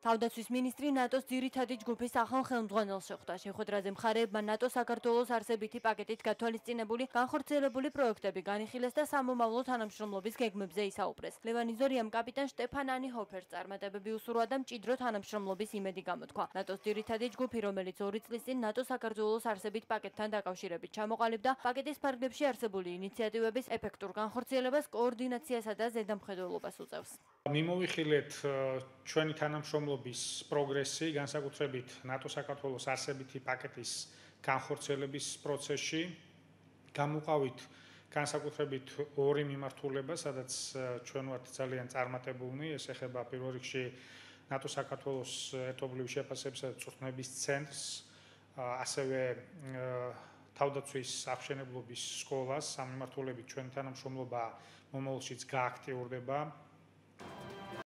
თავდაცვის მინისტრი ნატოს ძირითადი ჯგუფის ახალ ხელმძღვანელს შეხვდა. შეხვედრაზე მხარეებმა ნატო საქართველოს არსებითი პაკეტით გათვალისწინებული განხორციელებული პროექტები განიხილეს და სამომავლო თანამშრომლობის გეგმებზე ისაუბრეს. ლევანი ზორიამ კაპიტან შტეფან ანიჰოფერს წარმატებები უსურვა და მჭიდრო თანამშრომლობის იმედი გამოთქვა. ნატოს ძირითადი ჯგუფი, რომელიც ორი წლის წინ ნატო საქართველოს არსებით პაკეტთან დაკავშირებით ჩამოყალიბდა, პაკეტის ფარგლებში არსებული ინიციატივების ეფექტურ განხორციელებას, კოორდინაციასა და ზედამხედველობას უწევს. მიმოვიხილეთ ჩვენი თანამშრომლობის პროგრესი, განსაკუთრებით ნატო საქართველოს არსებითი პაკეტის განხორციელების პროცესში. გამოყავით განსაკუთრებით ორი მიმართულება, სადაც ჩვენ ვართ ძალიან წარმატებულნი, ეს ეხება პირველ რიგში ნატო საქართველოს ერთობლივი შეფასებისა და წვრთნების ცენტრს, ასევე თავდაცვის აღშენებლობის სკოლას, ამ მიმართულებით ჩვენ თანამშრომლობა მომავალშიც გააქტიურდება.